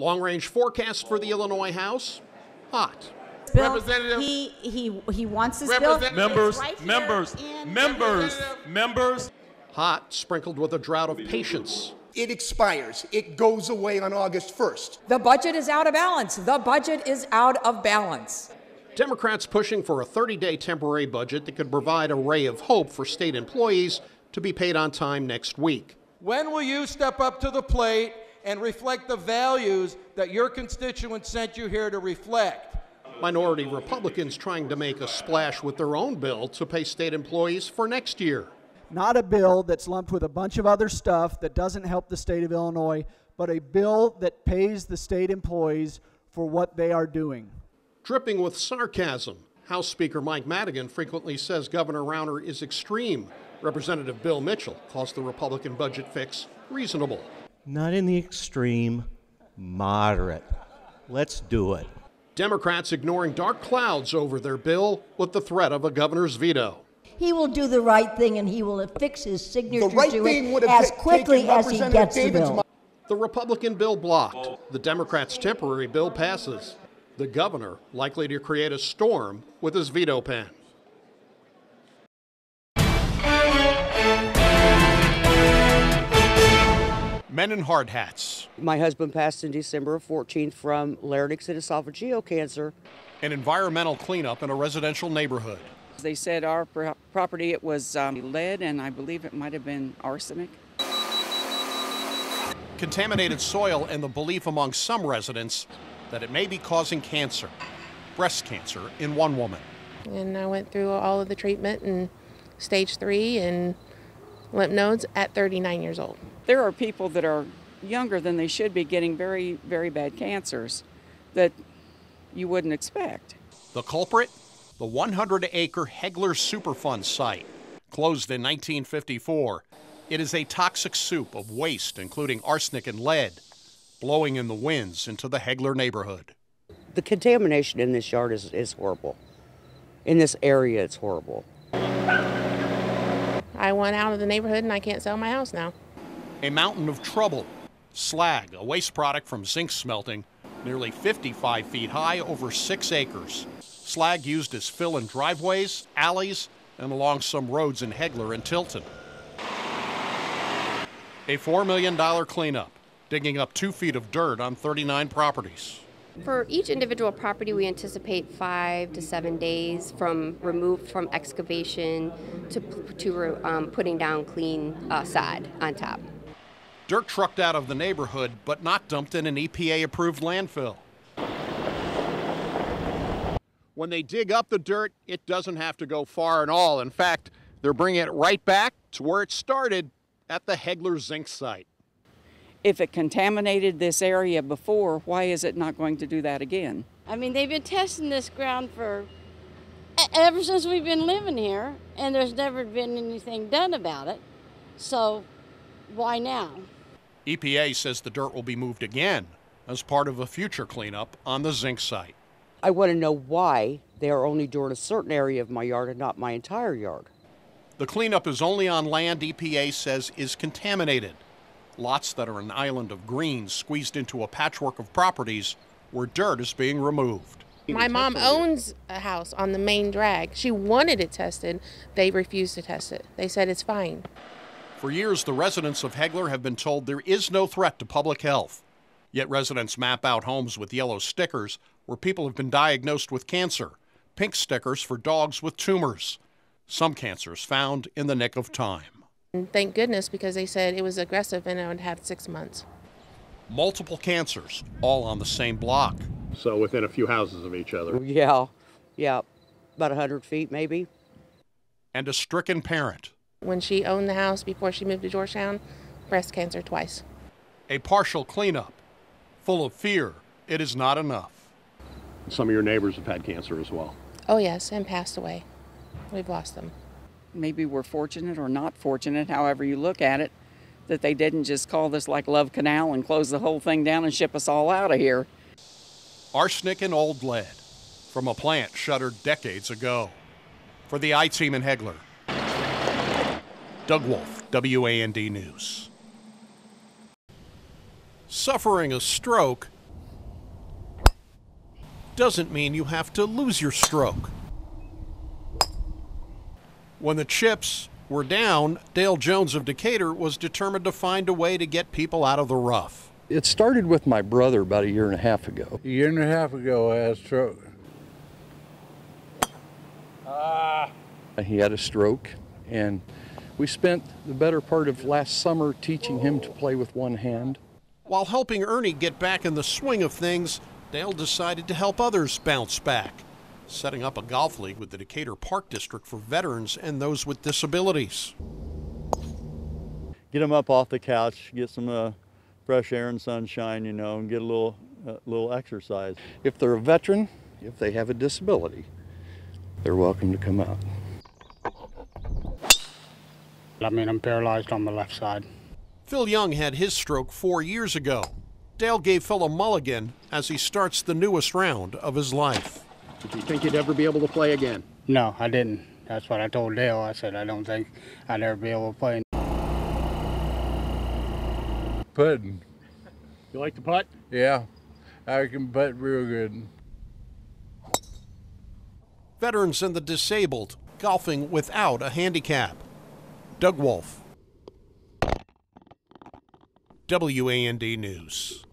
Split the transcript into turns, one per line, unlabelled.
Long range forecast for the Illinois House hot.
Bill,
Representative-
he, he, he wants this
Represent-
bill.
Members,
right
members, members, members.
Hot, sprinkled with a drought of patience.
It expires. It goes away on August 1st.
The budget is out of balance. The budget is out of balance.
Democrats pushing for a 30 day temporary budget that could provide a ray of hope for state employees to be paid on time next week.
When will you step up to the plate and reflect the values that your constituents sent you here to reflect?
Minority Republicans trying to make a splash with their own bill to pay state employees for next year.
not a bill that's lumped with a bunch of other stuff that doesn't help the state of Illinois, but a bill that pays the state employees for what they are doing.
Dripping with sarcasm, House Speaker Mike Madigan frequently says Governor Rauner is extreme. Representative Bill Mitchell calls the Republican budget fix reasonable.
Not in the extreme, moderate. Let's do it.
Democrats ignoring dark clouds over their bill with the threat of a governor's veto.
He will do the right thing and he will affix his signature
The right
to
thing would
it
have
as
ta-
quickly
taken
as he
Representative
gets the bill.
mo-
The Republican bill blocked. The Democrats' temporary bill passes. The governor likely to create a storm with his veto pen. Men in hard hats.
My husband passed in December of 14 from larynx and esophageal cancer.
An environmental cleanup in a residential neighborhood.
They said our pro- property it was um, lead and I believe it might have been arsenic.
Contaminated soil and the belief among some residents that it may be causing cancer. Breast cancer in one woman.
And I went through all of the treatment and stage three and lymph nodes at 39 years old.
There are people that are younger than they should be getting very very bad cancers that you wouldn't expect.
The culprit? The 100 acre Hegeler Superfund site. Closed in 1954. It is a toxic soup of waste, including arsenic and lead, blowing in the winds into the Hegeler neighborhood.
The contamination in this yard is, is horrible. In this area, it's horrible.
I went out of the neighborhood and I can't sell my house now.
A mountain of trouble. Slag, a waste product from zinc smelting, nearly 55 feet high over six acres. Slag used as fill in driveways, alleys, and along some roads in Hegeler and Tilton. A $4 million cleanup, digging up two feet of dirt on 39 properties.
For each individual property, we anticipate five to seven days from removed from excavation to, to um, putting down clean uh, sod on top.
Dirt trucked out of the neighborhood, but not dumped in an EPA approved landfill. When they dig up the dirt, it doesn't have to go far at all. In fact, they're bringing it right back to where it started at the Hegeler zinc site.
If it contaminated this area before, why is it not going to do that again?
I mean, they've been testing this ground for ever since we've been living here, and there's never been anything done about it. So, why now?
EPA says the dirt will be moved again as part of a future cleanup on the zinc site.
I want to know why they are only doing a certain area of my yard and not my entire yard.
The cleanup is only on land EPA says is contaminated. Lots that are an island of greens squeezed into a patchwork of properties where dirt is being removed.
My mom owns a house on the main drag. She wanted it tested. They refused to test it. They said it's fine.
For years, the residents of Hegeler have been told there is no threat to public health. Yet residents map out homes with yellow stickers where people have been diagnosed with cancer, pink stickers for dogs with tumors. Some cancers found in the nick of time.
And thank goodness because they said it was aggressive and I would have six months.
Multiple cancers, all on the same block.
So within a few houses of each other.
Yeah, yeah, about 100 feet maybe.
And a stricken parent.
When she owned the house before she moved to Georgetown, breast cancer twice.
A partial cleanup. Full of fear, it is not enough.
Some of your neighbors have had cancer as well.
Oh, yes, and passed away. We've lost them.
Maybe we're fortunate or not fortunate, however you look at it, that they didn't just call this like Love Canal and close the whole thing down and ship us all out of here.
Arsenic and old lead from a plant shuttered decades ago. For the I Team in Hegeler, Doug Wolfe, WAND News. Suffering a stroke doesn't mean you have to lose your stroke. When the chips were down, Dale Jones of Decatur was determined to find a way to get people out of the rough.
It started with my brother about a year and a half ago.
A year and a half ago, I had a stroke.
Ah. He had a stroke, and we spent the better part of last summer teaching him to play with one hand.
While helping Ernie get back in the swing of things, Dale decided to help others bounce back, setting up a golf league with the Decatur Park District for veterans and those with disabilities.
Get them up off the couch, get some uh, fresh air and sunshine, you know, and get a little, uh, little exercise.
If they're a veteran, if they have a disability, they're welcome to come out.
I mean, I'm paralyzed on the left side.
Phil Young had his stroke four years ago. Dale gave Phil a mulligan as he starts the newest round of his life.
Did you think you'd ever be able to play again?
No, I didn't. That's what I told Dale. I said, I don't think I'd ever be able to play.
Putting.
You like to putt?
Yeah, I can putt real good.
Veterans and the disabled golfing without a handicap. Doug Wolfe. WAND News.